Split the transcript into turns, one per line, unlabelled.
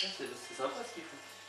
c'est sympa ce qu'il fait.